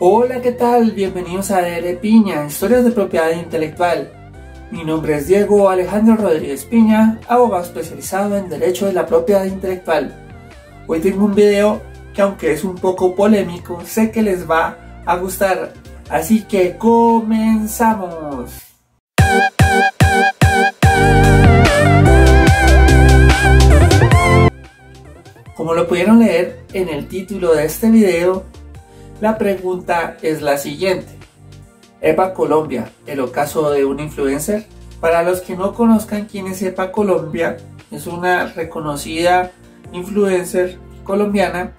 Hola, ¿qué tal? Bienvenidos a DR Piña, historias de propiedad intelectual. Mi nombre es Diego Alejandro Rodríguez Piña, abogado especializado en Derecho de la Propiedad Intelectual. Hoy tengo un video que aunque es un poco polémico, sé que les va a gustar. Así que comenzamos. Como lo pudieron leer en el título de este video, la pregunta es la siguiente. EPA Colombia, el ocaso de un influencer. Para los que no conozcan quién es EPA Colombia, es una reconocida influencer colombiana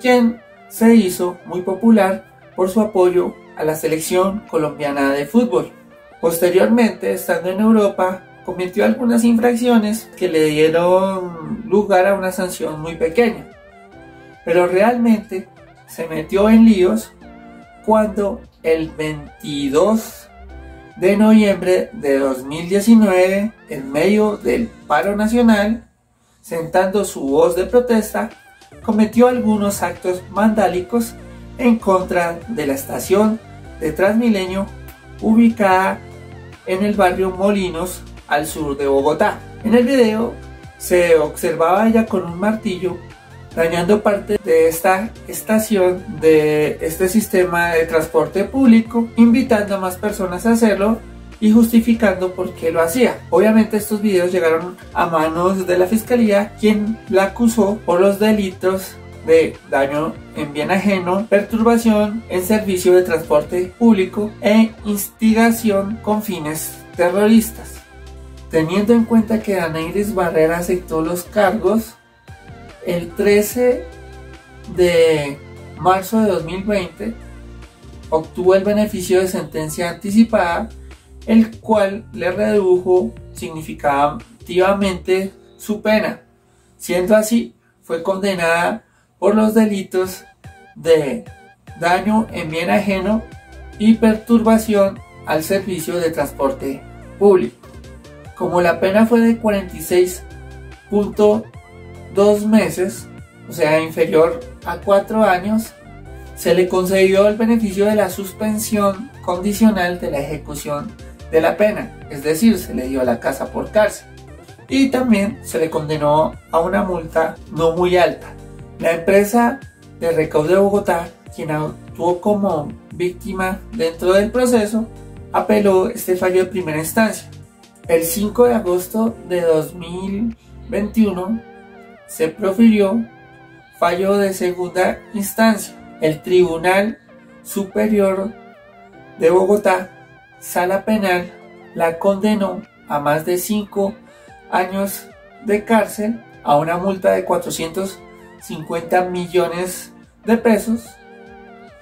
quien se hizo muy popular por su apoyo a la selección colombiana de fútbol. Posteriormente, estando en Europa, cometió algunas infracciones que le dieron lugar a una sanción muy pequeña. Pero realmente se metió en líos cuando el 22 de noviembre de 2019, en medio del paro nacional, sentando su voz de protesta, cometió algunos actos vandálicos en contra de la estación de Transmilenio ubicada en el barrio Molinos al sur de Bogotá. En el video se observaba ella con un martillo dañando parte de esta estación de este sistema de transporte público, invitando a más personas a hacerlo y justificando por qué lo hacía. Obviamente estos videos llegaron a manos de la fiscalía, quien la acusó por los delitos de daño en bien ajeno, perturbación en servicio de transporte público e instigación con fines terroristas. Teniendo en cuenta que Daneiris Barrera aceptó los cargos, el 13 de marzo de 2020 obtuvo el beneficio de sentencia anticipada, el cual le redujo significativamente su pena. Siendo así, fue condenada por los delitos de daño en bien ajeno y perturbación al servicio de transporte público. Como la pena fue de 46.2 meses, o sea, inferior a 4 años, se le concedió el beneficio de la suspensión condicional de la ejecución de la pena, es decir, se le dio la casa por cárcel. Y también se le condenó a una multa no muy alta. La empresa de recaudo de Bogotá, quien actuó como víctima dentro del proceso, apeló este fallo de primera instancia. El 5 de agosto de 2021 se profirió fallo de segunda instancia. El Tribunal Superior de Bogotá, Sala Penal, la condenó a más de 5 años de cárcel, a una multa de 450 millones de pesos,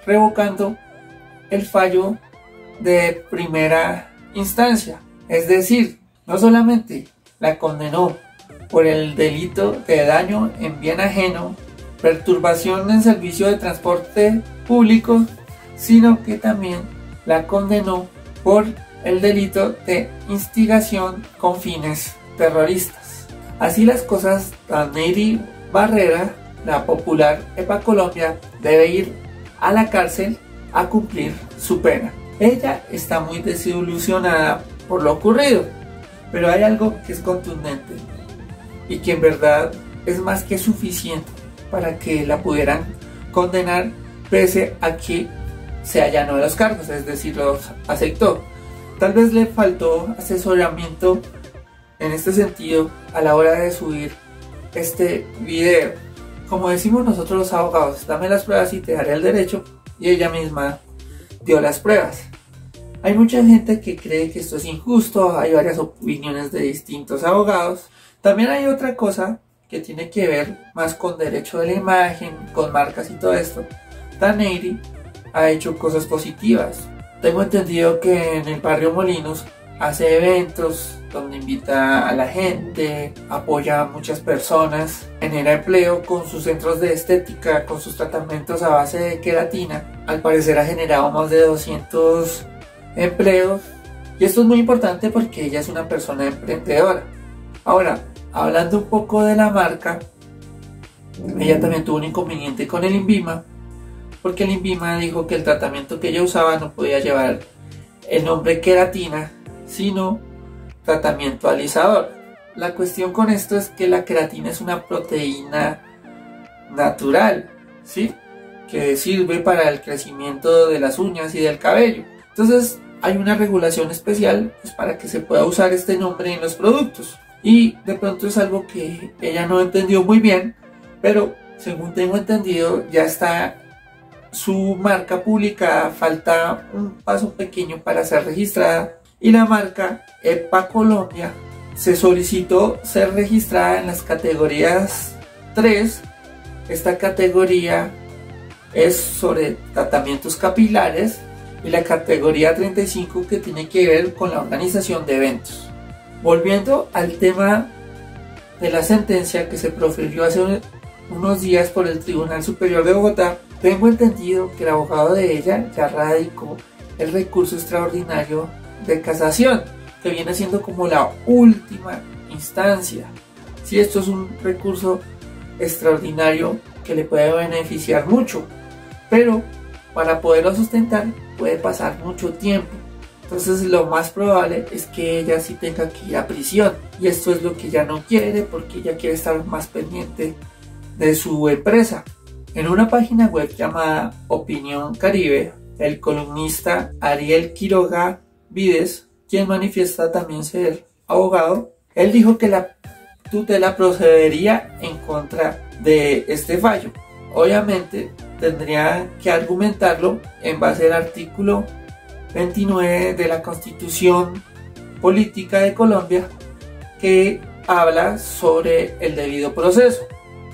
revocando el fallo de primera instancia. Es decir, no solamente la condenó por el delito de daño en bien ajeno, perturbación en servicio de transporte público, sino que también la condenó por el delito de instigación con fines terroristas. Así las cosas, Neri Barrera, la popular EPA Colombia, debe ir a la cárcel a cumplir su pena. Ella está muy desilusionada por lo ocurrido. Pero hay algo que es contundente y que en verdad es más que suficiente para que la pudieran condenar pese a que se allanó de los cargos, es decir, los aceptó. Tal vez le faltó asesoramiento en este sentido a la hora de subir este video. Como decimos nosotros los abogados, dame las pruebas y te daré el derecho y ella misma dio las pruebas. Hay mucha gente que cree que esto es injusto, hay varias opiniones de distintos abogados. También hay otra cosa que tiene que ver más con derecho de la imagen, con marcas y todo esto. Taneiri ha hecho cosas positivas. Tengo entendido que en el barrio Molinos hace eventos donde invita a la gente, apoya a muchas personas, genera empleo con sus centros de estética, con sus tratamientos a base de queratina. Al parecer ha generado más de 200 empleos. Y esto es muy importante porque ella es una persona emprendedora. Ahora, hablando un poco de la marca, ella también tuvo un inconveniente con el INVIMA porque el INVIMA dijo que el tratamiento que ella usaba no podía llevar el nombre queratina, sino tratamiento alisador. La cuestión con esto es que la queratina es una proteína natural, ¿sí? Que sirve para el crecimiento de las uñas y del cabello. Entonces, hay una regulación especial pues, para que se pueda usar este nombre en los productos. Y de pronto es algo que ella no entendió muy bien, pero según tengo entendido, ya está su marca publicada, falta un paso pequeño para ser registrada y la marca EPA Colombia se solicitó ser registrada en las categorías 3. Esta categoría es sobre tratamientos capilares y la categoría 35 que tiene que ver con la organización de eventos. Volviendo al tema de la sentencia que se profirió hace unos días por el Tribunal Superior de Bogotá, tengo entendido que el abogado de ella ya radicó el recurso extraordinario de casación, que viene siendo como la última instancia. Si esto es un recurso extraordinario que le puede beneficiar mucho, pero para poderlo sustentar puede pasar mucho tiempo. Entonces lo más probable es que ella sí tenga que ir a prisión. Y esto es lo que ella no quiere porque ella quiere estar más pendiente de su empresa. En una página web llamada Opinión Caribe, el columnista Ariel Quiroga Vides, quien manifiesta también ser abogado, él dijo que la tutela procedería en contra de este fallo. Obviamente tendría que argumentarlo en base al artículo 29 de la Constitución Política de Colombia que habla sobre el debido proceso.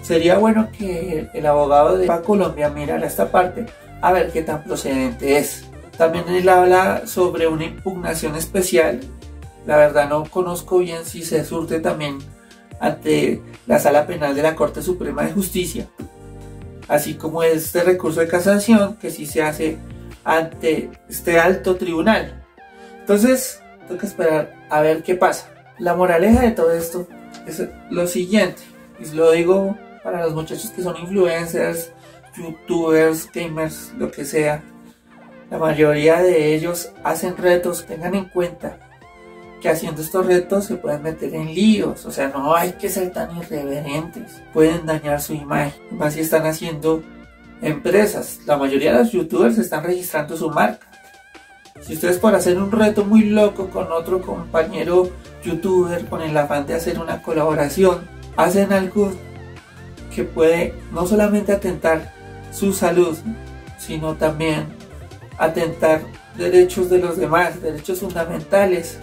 Sería bueno que el abogado de Colombia mirara esta parte a ver qué tan procedente es. También él habla sobre una impugnación especial. La verdad no conozco bien si se surte también ante la Sala Penal de la Corte Suprema de Justicia, así como este recurso de casación que sí se hace ante este alto tribunal. Entonces, tengo que esperar a ver qué pasa. La moraleja de todo esto es lo siguiente, y lo digo para los muchachos que son influencers, youtubers, gamers, lo que sea. La mayoría de ellos hacen retos, tengan en cuenta que haciendo estos retos se pueden meter en líos, o sea, no hay que ser tan irreverentes, pueden dañar su imagen, más si están haciendo empresas, la mayoría de los youtubers están registrando su marca. Si ustedes por hacer un reto muy loco con otro compañero youtuber con el afán de hacer una colaboración, hacen algo que puede no solamente atentar su salud, sino también atentar derechos de los demás, derechos fundamentales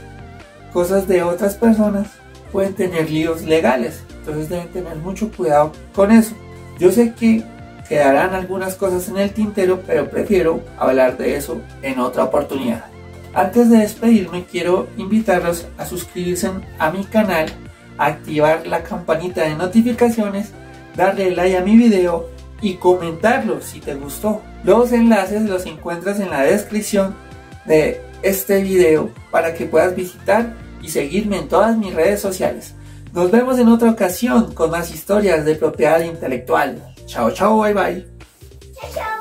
cosas de otras personas pueden tener líos legales. Entonces deben tener mucho cuidado con eso. Yo sé que quedarán algunas cosas en el tintero, pero prefiero hablar de eso en otra oportunidad. Antes de despedirme, quiero invitarlos a suscribirse a mi canal, activar la campanita de notificaciones, darle like a mi video y comentarlo si te gustó. Los enlaces los encuentras en la descripción de este video para que puedas visitar y seguirme en todas mis redes sociales. Nos vemos en otra ocasión con más historias de propiedad intelectual. Ciao ciao, bye bye. Ciao ciao.